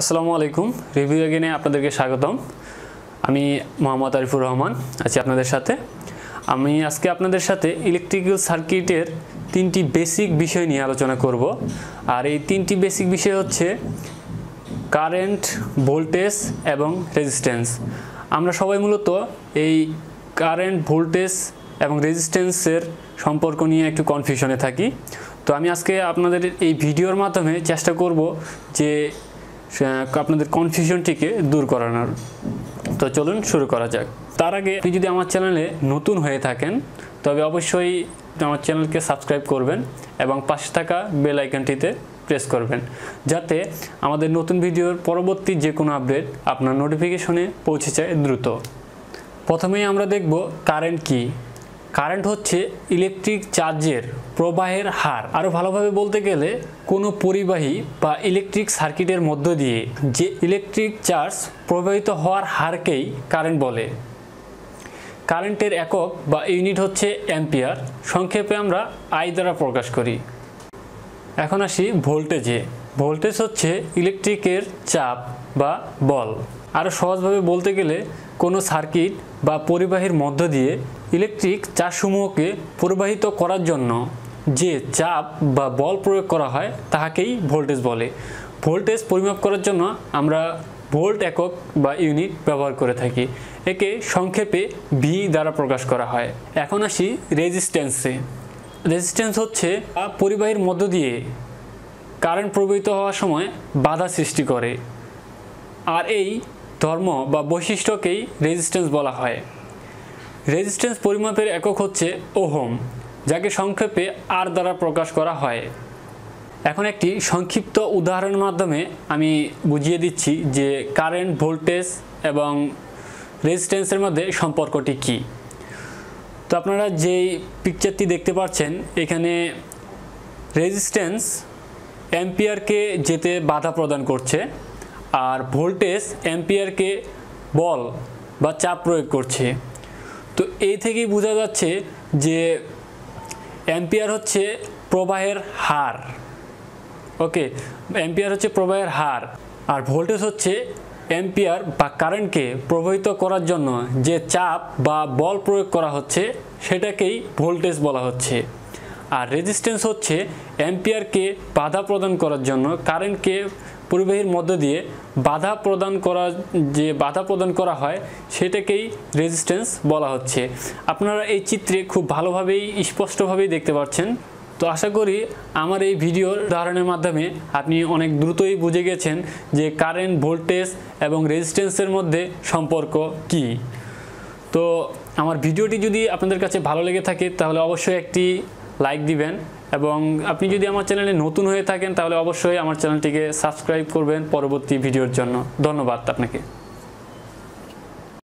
আসসালামু আলাইকুম। রিভিউ এগেনে আপনাদেরকে স্বাগতম। আমি মোহাম্মদ আরিফুর রহমান, আছি আপনাদের সাথে। আমি আজকে আপনাদের সাথে ইলেকট্রিক্যাল সার্কিটের তিনটি বেসিক বিষয় নিয়ে আলোচনা করব। আর এই তিনটি বেসিক বিষয় হচ্ছে কারেন্ট ভোল্টেজ এবং রেজিস্ট্যান্স আমরা সবাই মূলত এই কারেন্ট ভোল্টেজ এবং রেজিস্ট্যান্সের সম্পর্ক নিয়ে একটু কনফিউশনে থাকি। তো আমি আজকে আপনাদের এই ভিডিওর মাধ্যমে চেষ্টা করব যে আপনাদের কনফিউশনটিকে দূর করানোর। তো চলুন শুরু করা যাক। তার আগে আপনি যদি আমার চ্যানেলে নতুন হয়ে থাকেন, তবে অবশ্যই আমার চ্যানেলকে সাবস্ক্রাইব করবেন এবং পাশে থাকা বেল আইকনটিতে প্রেস করবেন, যাতে আমাদের নতুন ভিডিওর পরবর্তী যে কোনো আপডেট আপনার নোটিফিকেশনে পৌঁছে যায় দ্রুত। প্রথমেই আমরা দেখব কারেন্ট কি। কারেন্ট হচ্ছে ইলেকট্রিক চার্জের প্রবাহের হার। আরও ভালোভাবে বলতে গেলে, কোনো পরিবাহী বা ইলেকট্রিক সার্কিটের মধ্য দিয়ে যে ইলেকট্রিক চার্জ প্রবাহিত হওয়ার হারকেই কারেন্ট বলে। কারেন্টের একক বা ইউনিট হচ্ছে অ্যাম্পিয়ার। সংক্ষেপে আমরা আই দ্বারা প্রকাশ করি। এখন আসি ভোল্টেজে। ভোল্টেজ হচ্ছে ইলেকট্রিকের চাপ বা বল। আরও সহজভাবে বলতে গেলে, কোনো সার্কিট বা পরিবাহীর মধ্য দিয়ে ইলেকট্রিক চার্জসমূহকে প্রবাহিত করার জন্য যে চাপ বা বল প্রয়োগ করা হয়, তাহাকেই ভোল্টেজ বলে। ভোল্টেজ পরিমাপ করার জন্য আমরা ভোল্ট একক বা ইউনিট ব্যবহার করে থাকি। একে সংক্ষেপে ভি দ্বারা প্রকাশ করা হয়। এখন আসি রেজিস্ট্যান্সে। রেজিস্ট্যান্স হচ্ছে পরিবাহীর মধ্য দিয়ে কারেন্ট প্রবাহিত হওয়ার সময় বাধা সৃষ্টি করে। আর এই ধর্ম বা বৈশিষ্ট্যকেই রেজিস্ট্যান্স বলা হয়। রেজিস্ট্যান্স পরিমাপের একক হচ্ছে ওহম, যাকে সংক্ষেপে আর দ্বারা প্রকাশ করা হয়। এখন একটি সংক্ষিপ্ত উদাহরণের মাধ্যমে আমি বুঝিয়ে দিচ্ছি যে কারেন্ট ভোল্টেজ এবং রেজিস্ট্যান্সের মধ্যে সম্পর্কটি কী। তো আপনারা যেই পিকচারটি দেখতে পাচ্ছেন, এখানে রেজিস্ট্যান্স অ্যাম্পিয়ারকে যেতে বাধা প্রদান করছে, আর ভোল্টেজ অ্যাম্পিয়ারকে বল বা চাপ প্রয়োগ করছে। তো এই থেকেই বোঝা যাচ্ছে যে অ্যাম্পিয়ার হচ্ছে প্রবাহের হার। ওকে অ্যাম্পিয়ার হচ্ছে প্রবাহের হার, আর ভোল্টেজ হচ্ছে অ্যাম্পিয়ার বা কারেন্টকে প্রবাহিত করার জন্য যে চাপ বা বল প্রয়োগ করা হচ্ছে, সেটাকেই ভোল্টেজ বলা হচ্ছে। আর রেজিস্ট্যান্স হচ্ছে অ্যাম্পিয়ারকে বাধা প্রদান করার জন্য কারেন্টকে পরিবাহীর মধ্য দিয়ে বাধা প্রদান করা, যে বাধা প্রদান করা হয়, সেটাকেই রেজিস্ট্যান্স বলা হচ্ছে। আপনারা এই চিত্রে খুব ভালোভাবেই, স্পষ্টভাবেই দেখতে পাচ্ছেন। তো আশা করি আমার এই ভিডিওর উদাহরণের মাধ্যমে আপনি অনেক দ্রুতই বুঝে গেছেন যে কারেন্ট ভোল্টেজ এবং রেজিস্ট্যান্সের মধ্যে সম্পর্ক কি। তো আমার ভিডিওটি যদি আপনাদের কাছে ভালো লেগে থাকে, তাহলে অবশ্যই একটি লাইক দিবেন এবং আপনি যদি আমার চ্যানেলে নতুন হয়ে থাকেন তাহলে অবশ্যই আমার চ্যানেলটিকে সাবস্ক্রাইব করবেন পরবর্তী ভিডিওর জন্য। ধন্যবাদ আপনাকে।